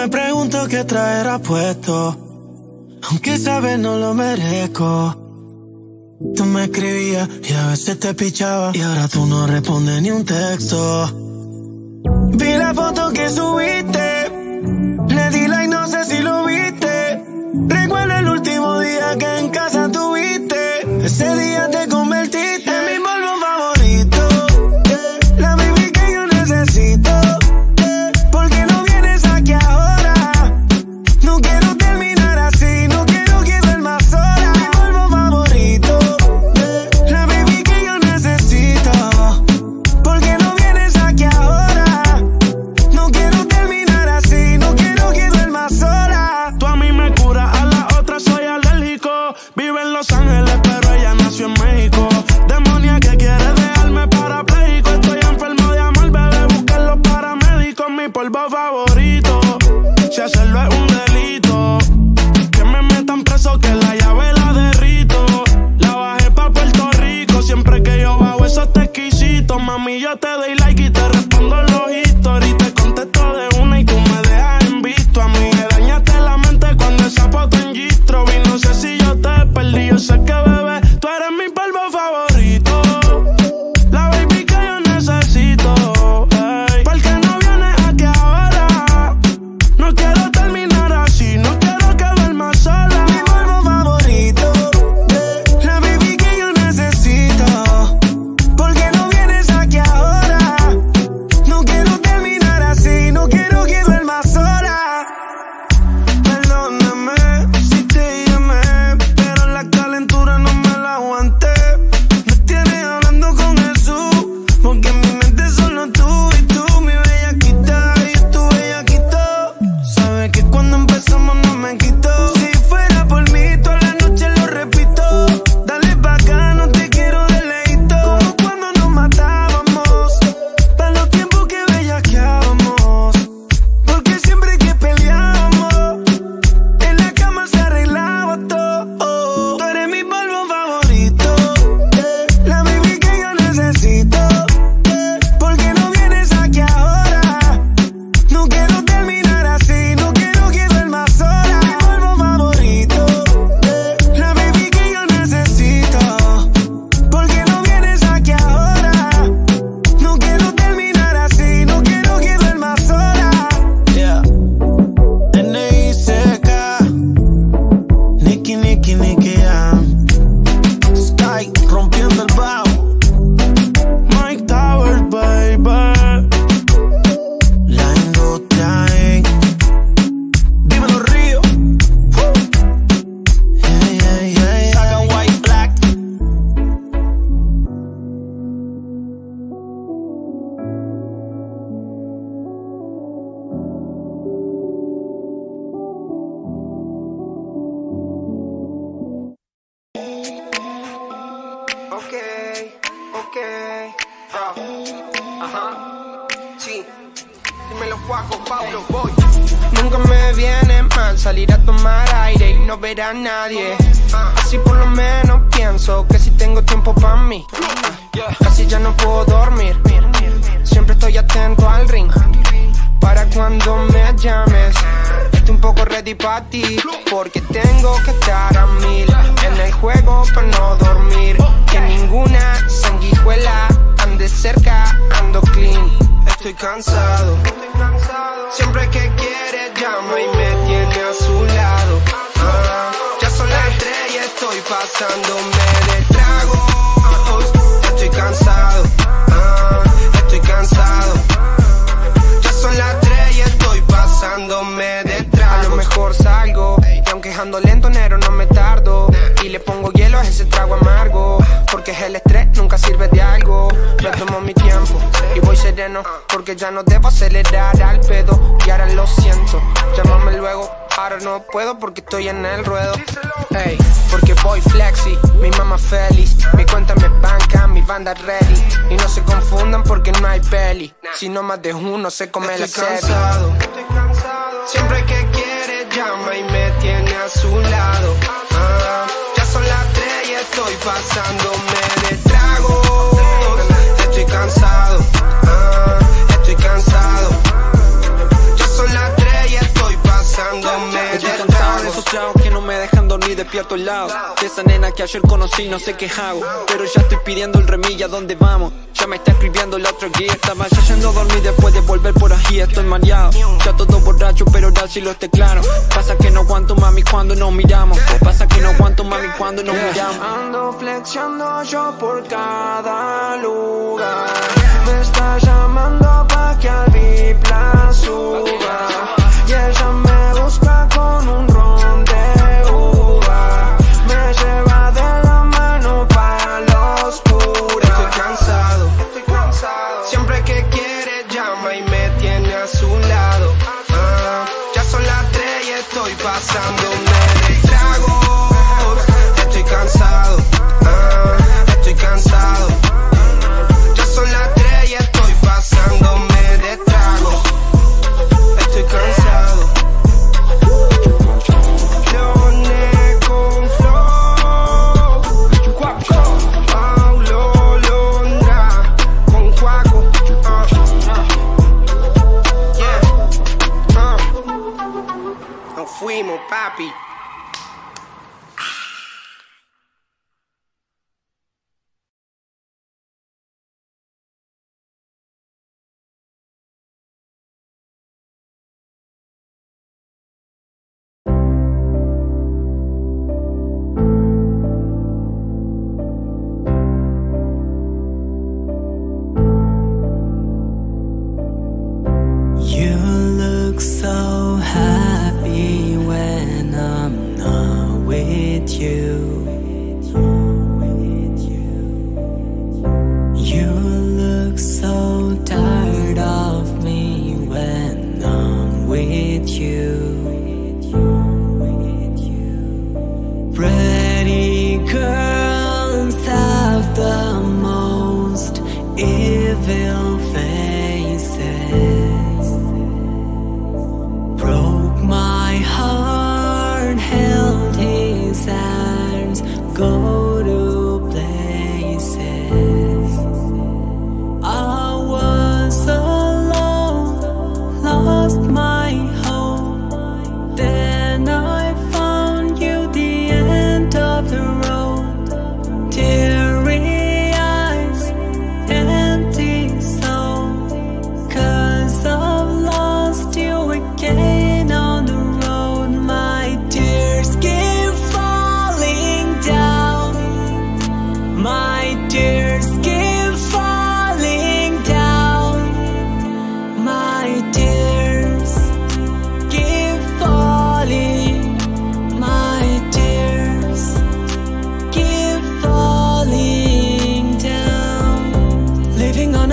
me pregunto qué traerá puesto, aunque sabes no lo merezco. Tú me escribías y a veces te pichaba y ahora tú no respondes ni un texto. Vi la foto que subiste, le di like Forward. Nunca me viene mal salir a tomar aire y no ver a nadie. Así por lo menos pienso que si tengo tiempo para mí. Casi ya no puedo dormir. Siempre estoy atento al ring. Para cuando me llames, estoy un poco ready para ti. Porque tengo que estar a mil en el juego para no dormir. Que ninguna sanguijuela ande cerca, ando clean. Estoy cansado. porque el estrés nunca sirve de algo. Me tomo mi tiempo y voy sereno, porque ya no debo acelerar al pedo. Y ahora lo siento, llámame luego. Ahora no puedo porque estoy en el ruedo. Ey, porque voy flexi, mi mamá feliz. Mi cuenta me banca, mi banda ready. Y no se confundan porque no hay peli. Si no más de uno se come estoy la serie. Estoy cansado. Siempre que quiere llama y me tiene a su lado. Ah estoy pasando, me de trago. Estoy cansado, ah, estoy cansado. despierto al lado. De esa nena que ayer conocí, no sé qué hago Pero ya estoy pidiendo el remilla, ¿dónde vamos? Ya me está escribiendo la otra guía. Estaba ya yendo dormir después de volver por aquí. Estoy mareado, ya todo borracho, pero ahora sí lo esté claro. Pasa que no aguanto mami cuando nos miramos. Pasa que no aguanto mami cuando nos miramos. Ando flexiando yo por cada lugar. Me está llamando pa' que al VIP la suba. Y ella me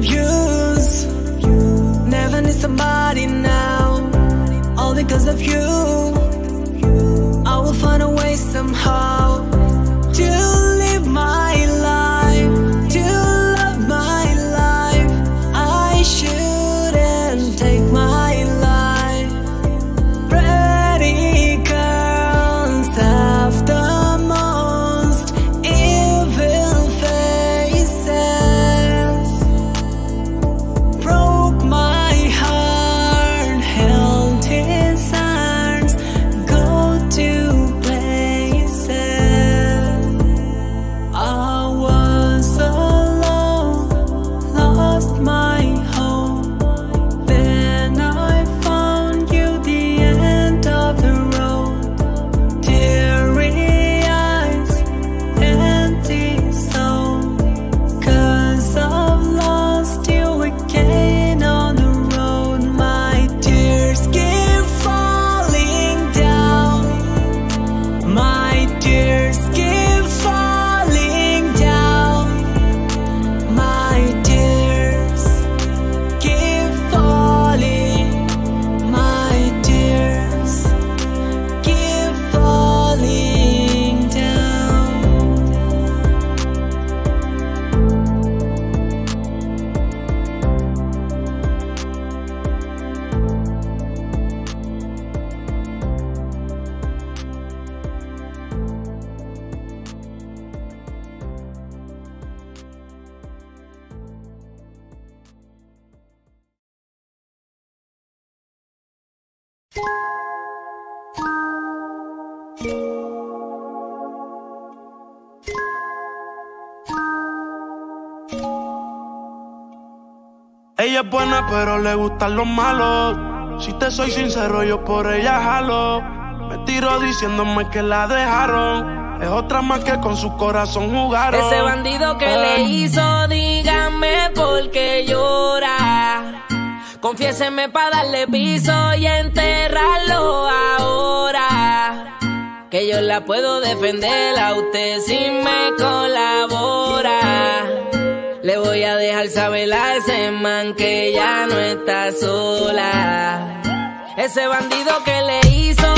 abuse. Never need somebody now. All because of you. Ella es buena, pero le gustan los malos. Si te soy sincero, yo por ella jalo. Me tiro diciéndome que la dejaron. Es otra más que con su corazón jugaron. Ese bandido que le hizo, dígame por qué llora. Confiéseme para darle piso y enterrarlo ahora. Que yo la puedo defender a usted si me colabora. Le voy a dejar saber a ese man que ya no está sola. Ese bandido que le hizo,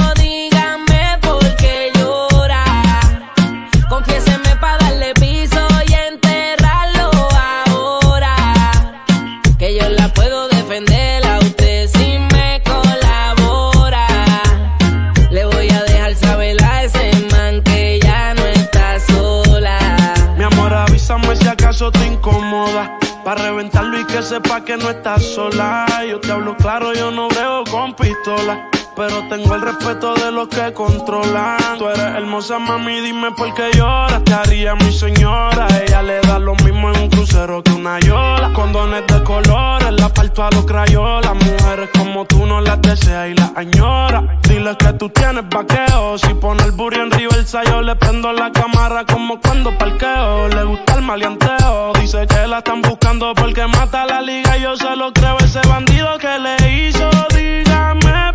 sepa que no estás sola. Yo te hablo claro, yo no veo con pistola. Pero tengo el respeto de los que controlan. Tú eres hermosa, mami, dime por qué lloras. Te haría mi señora. Ella le da lo mismo en un crucero que una yola. Condones de colores, la parto a los crayolas. Mujeres como tú no las deseas y las añoras. Dile que tú tienes vaqueo. Si pone el burro en Riverside, yo le prendo la cámara como cuando parqueo. Le gusta el maleanteo. Dice que la están buscando porque mata la liga. Yo se lo creo, ese bandido que le hizo. Dígame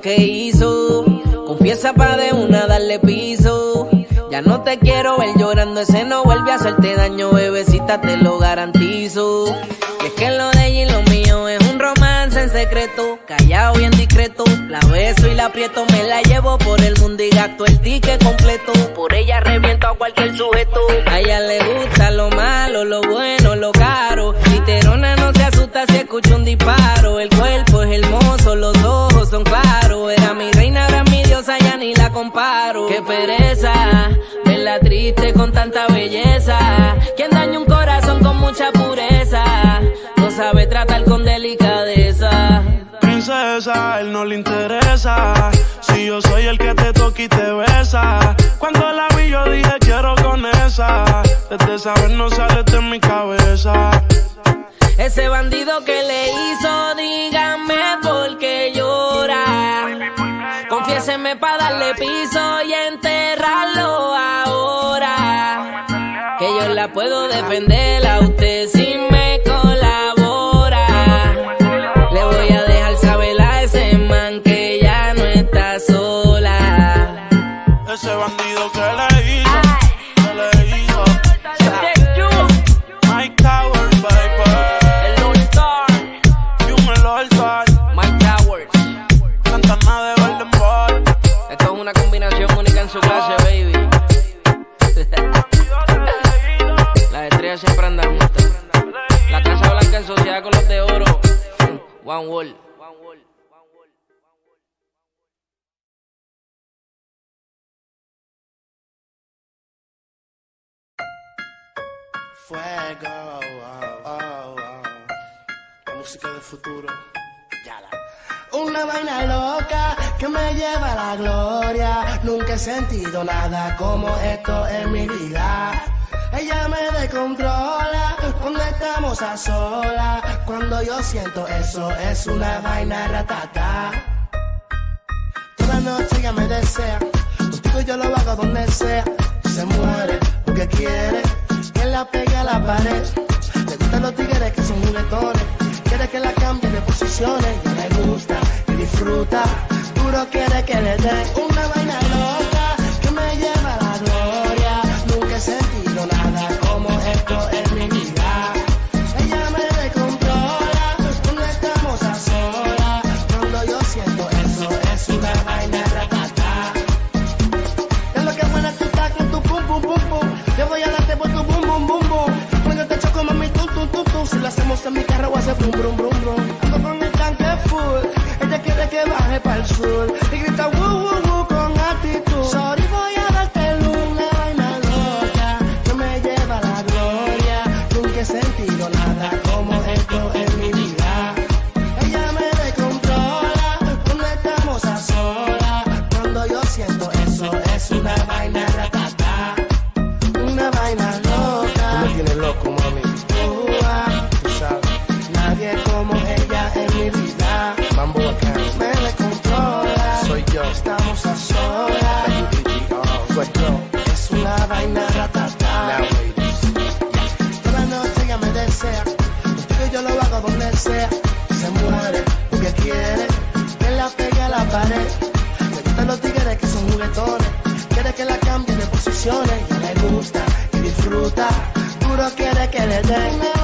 que hizo. Confiesa pa' de una darle piso. Ya no te quiero ver llorando, ese no vuelve a hacerte daño, bebecita, te lo garantizo. Y es que lo de ella y lo mío es un romance en secreto, callado y en discreto. La beso y la aprieto, me la llevo por el mundo y gasto el ticket completo. Por ella reviento a cualquier sujeto. A ella le gusta lo malo, lo bueno, lo caro. Literona no se asusta si escucha un disparo. Qué pereza, verla triste con tanta belleza. Quien daña un corazón con mucha pureza, no sabe tratar con delicadeza. Princesa, él no le interesa. Si yo soy el que te toca y te besa. Cuando la vi, yo dije quiero con esa. Desde saber no sale de mi cabeza. Ese bandido que le hizo, dígame por qué llora. Confiéseme para darle piso y enterrarlo ahora. Que yo la puedo defender a usted Fuego, oh, oh, oh. Música del futuro. Ya la. Una vaina loca que me lleva a la gloria. Nunca he sentido nada como esto en mi vida. Ella me descontrola cuando estamos a solas. Cuando yo siento eso, es una vaina ratata. Toda noche ella me desea. Contigo yo lo hago donde sea. Se muere porque quiere la pegue a la pared. Le gustan los tigres que son juguetones. Quiere que la cambie de posiciones. Y le gusta y disfruta. Duro quiere que le dé una vaina loca canciones, le gusta y disfruta, puro quiere que le den.